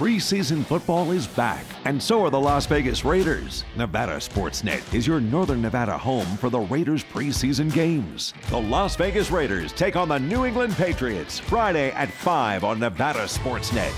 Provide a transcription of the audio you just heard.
Preseason football is back, and so are the Las Vegas Raiders. Nevada Sportsnet is your Northern Nevada home for the Raiders preseason games. The Las Vegas Raiders take on the New England Patriots Friday at 5 on Nevada Sportsnet.